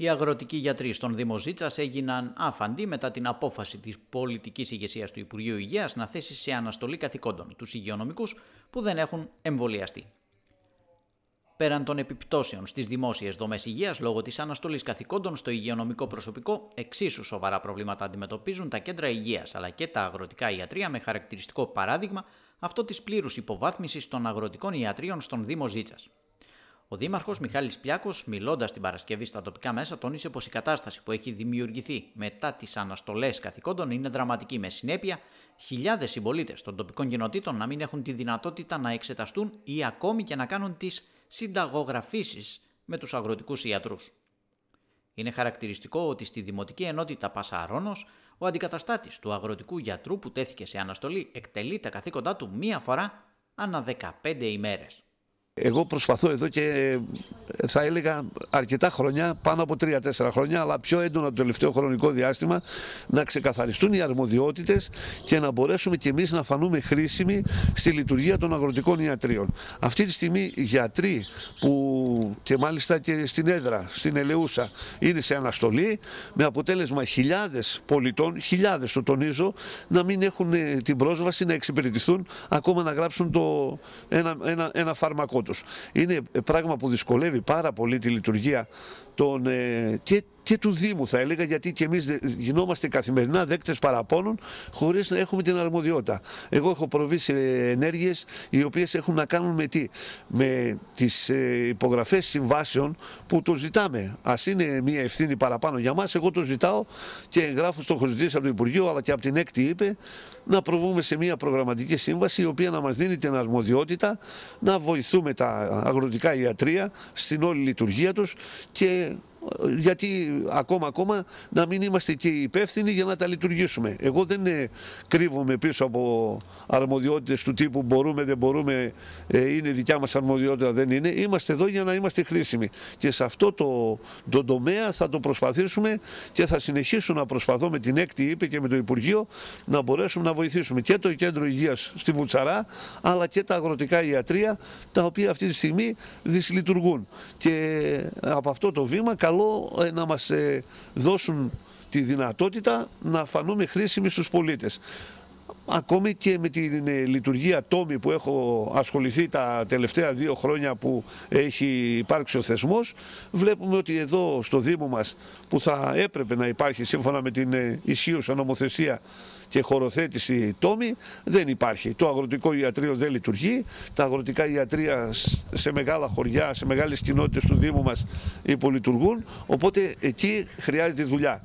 Οι αγροτικοί γιατροί στον Δήμο Ζήτσας έγιναν άφαντοι μετά την απόφαση της πολιτικής ηγεσίας του Υπουργείου Υγείας να θέσει σε αναστολή καθηκόντων τους υγειονομικούς που δεν έχουν εμβολιαστεί. Πέραν των επιπτώσεων στις δημόσιες δομές υγείας λόγω της αναστολής καθηκόντων στο υγειονομικό προσωπικό, εξίσου σοβαρά προβλήματα αντιμετωπίζουν τα κέντρα υγείας αλλά και τα αγροτικά ιατρία, με χαρακτηριστικό παράδειγμα αυτό της πλήρους υποβάθμισης των αγροτικών ιατρίων στον Δήμο Ζήτσας. Ο Δήμαρχος Μιχάλης Πιάκο, μιλώντας την Παρασκευή στα τοπικά μέσα, τόνισε πως η κατάσταση που έχει δημιουργηθεί μετά τις αναστολές καθηκόντων είναι δραματική, με συνέπεια χιλιάδες συμπολίτες των τοπικών κοινοτήτων να μην έχουν τη δυνατότητα να εξεταστούν ή ακόμη και να κάνουν τις συνταγογραφήσεις με τους αγροτικούς ιατρούς. Είναι χαρακτηριστικό ότι στη Δημοτική Ενότητα Πασαρώνος ο αντικαταστάτης του αγροτικού γιατρού που τέθηκε σε αναστολή εκτελεί τα καθήκοντά του μία φορά ανά 15 ημέρες. Εγώ προσπαθώ εδώ και ε, θα έλεγα αρκετά χρόνια, πάνω από 3-4 χρόνια, αλλά πιο έντονα το τελευταίο χρονικό διάστημα, να ξεκαθαριστούν οι αρμοδιότητες και να μπορέσουμε κι εμείς να φανούμε χρήσιμοι στη λειτουργία των αγροτικών ιατρίων. Αυτή τη στιγμή οι γιατροί που και μάλιστα και στην έδρα, στην Ελεούσα, είναι σε αναστολή, με αποτέλεσμα χιλιάδες πολιτών, χιλιάδες το τονίζω, να μην έχουν ε, την πρόσβαση να εξυπηρετηθούν, ακόμα να γράψουν το, ένα, ένα, ένα φάρμακό είναι πράγμα που δυσκολεύει πάρα πολύ τη λειτουργία των, ε, και, και του Δήμου θα έλεγα γιατί και εμείς γινόμαστε καθημερινά δέκτες παραπώνων χωρίς να έχουμε την αρμοδιότητα. Εγώ έχω προβεί σε ενέργειες οι οποίες έχουν να κάνουν με τι, με τις ε, υπογραφές συμβάσεων που το ζητάμε. Ας είναι μια ευθύνη παραπάνω για μας, εγώ το ζητάω και εγγράφω στο έχω από το Υπουργείο αλλά και από την έκτη είπε να προβούμε σε μια προγραμματική σύμβαση η οποία να μας δίνει την αρμοδιότητα να βοηθούμε τα αγροτικά ιατρία στην όλη λειτουργία τους και γιατί ακόμα ακόμα να μην είμαστε και υπεύθυνοι για να τα λειτουργήσουμε. Εγώ δεν ε, κρύβομαι πίσω από αρμοδιότητες του τύπου μπορούμε, δεν μπορούμε, ε, είναι δικιά μας αρμοδιότητα, δεν είναι. Είμαστε εδώ για να είμαστε χρήσιμοι και σε αυτό το, το τομέα θα το προσπαθήσουμε και θα συνεχίσουν να προσπαθώ με την έκτη είπε και με το Υπουργείο να μπορέσουμε να βοηθήσουμε και το Κέντρο Υγείας στη Βουτσαρά αλλά και τα αγροτικά ιατρία τα οποία αυτή τη στιγμή δυσλειτουργούν. Και από αυτό το βήμα καλό ε, να μας ε, δώσουν τη δυνατότητα να φανούμε χρήσιμοι στους πολίτες. Ακόμη και με την ε, λειτουργία τόμη που έχω ασχοληθεί τα τελευταία δύο χρόνια που έχει υπάρξει ο θεσμός, βλέπουμε ότι εδώ στο Δήμο μας που θα έπρεπε να υπάρχει σύμφωνα με την ισχύουσα νομοθεσία και χωροθέτηση τόμη δεν υπάρχει. Το αγροτικό ιατρείο δεν λειτουργεί, τα αγροτικά ιατρεία σε μεγάλα χωριά, σε μεγάλες κοινότητες του Δήμου μας υπολειτουργούν, οπότε εκεί χρειάζεται δουλειά.